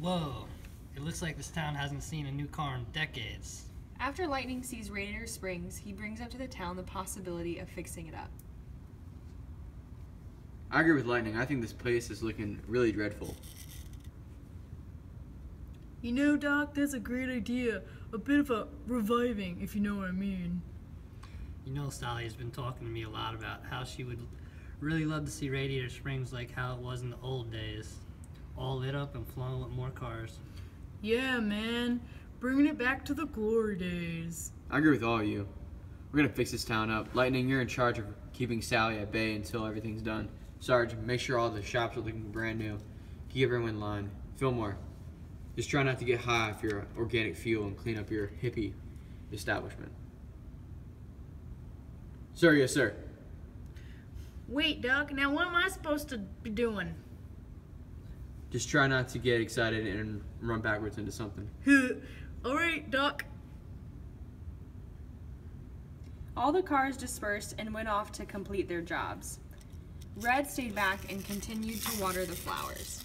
Whoa, it looks like this town hasn't seen a new car in decades. After Lightning sees Radiator Springs, he brings up to the town the possibility of fixing it up. I agree with Lightning. I think this place is looking really dreadful. You know, Doc, that's a great idea. A bit of a reviving, if you know what I mean. You know, Sally has been talking to me a lot about how she would really love to see Radiator Springs like how it was in the old days. All lit up and flowing with more cars. Yeah, man. Bringing it back to the glory days. I agree with all of you. We're gonna fix this town up. Lightning, you're in charge of keeping Sally at bay until everything's done. Sarge, make sure all the shops are looking brand new. Keep everyone in line. Fillmore, just try not to get high off your organic fuel and clean up your hippie establishment. Sir, yes, sir. Wait, Doc, now what am I supposed to be doing? Just try not to get excited and run backwards into something. Alright, Doc. All the cars dispersed and went off to complete their jobs. Red stayed back and continued to water the flowers.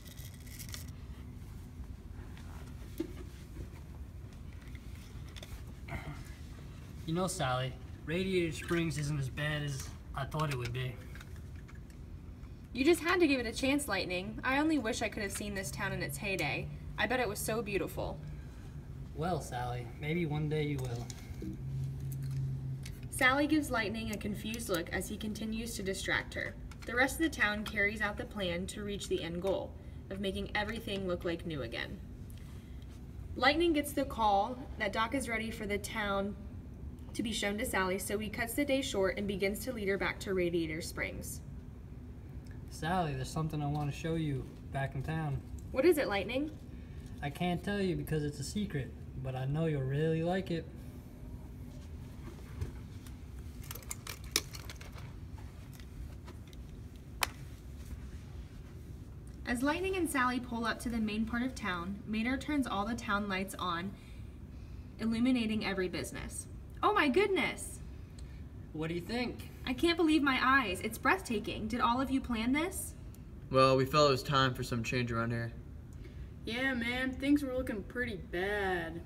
You know, Sally, Radiator Springs isn't as bad as I thought it would be. You just had to give it a chance, Lightning. I only wish I could have seen this town in its heyday. I bet it was so beautiful. Well, Sally, maybe one day you will. Sally gives Lightning a confused look as he continues to distract her. The rest of the town carries out the plan to reach the end goal of making everything look like new again. Lightning gets the call that Doc is ready for the town to be shown to Sally, so he cuts the day short and begins to lead her back to Radiator Springs. Sally, there's something I want to show you back in town. What is it, Lightning? I can't tell you because it's a secret, but I know you'll really like it. As Lightning and Sally pull up to the main part of town, Maynard turns all the town lights on, illuminating every business. Oh my goodness! What do you think? I can't believe my eyes. It's breathtaking. Did all of you plan this? Well, we felt it was time for some change around here. Yeah, man, things were looking pretty bad.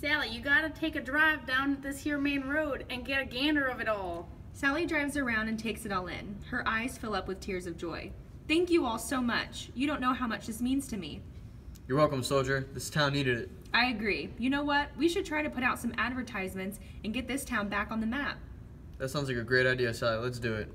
Sally, you gotta take a drive down this here main road and get a gander of it all. Sally drives around and takes it all in. Her eyes fill up with tears of joy. Thank you all so much. You don't know how much this means to me. You're welcome, soldier. This town needed it. I agree. You know what? We should try to put out some advertisements and get this town back on the map. That sounds like a great idea, Sally. Let's do it.